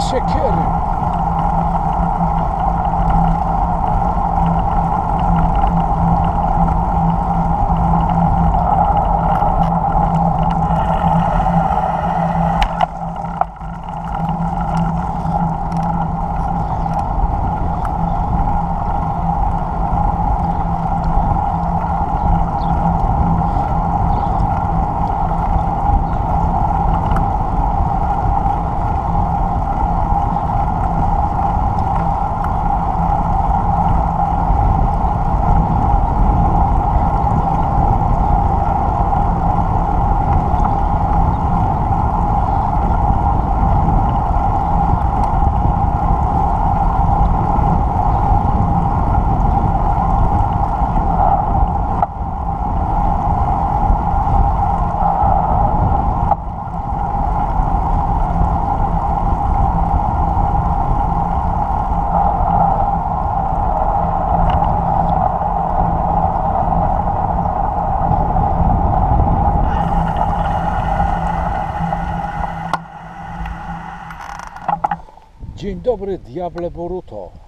Chequeiro. Dzień dobry, diable Boruto.